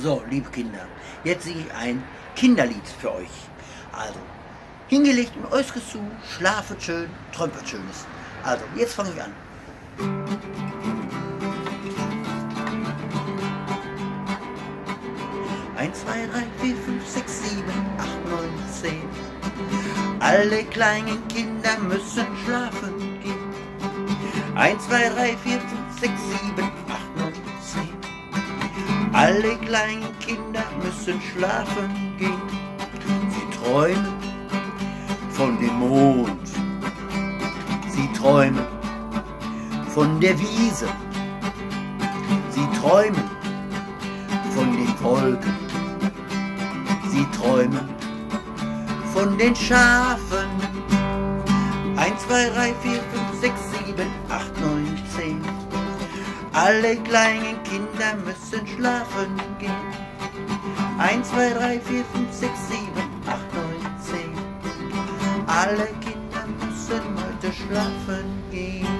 So, liebe Kinder, jetzt singe ich ein Kinderlied für euch. Also, hingelegt und äußeres zu, schlafet schön, träumt was Schönes. Also, jetzt fangen wir an. Eins, zwei, drei, vier, fünf, sechs, sieben, acht, neun, zehn. Alle kleinen Kinder müssen schlafen gehen. Eins, zwei, drei, vier, fünf, sechs, sieben, acht. Alle kleinen Kinder müssen schlafen gehen. Sie träumen von dem Mond. Sie träumen von der Wiese. Sie träumen von den Wolken. Sie träumen von den Schafen. Eins, zwei, drei, vier, fünf, sechs, sieben, acht, neun, zehn. Alle kleinen Kinder müssen schlafen gehen. Eins, zwei, drei, vier, fünf, sechs, sieben, acht, neun, zehn. Alle Kinder müssen heute schlafen gehen.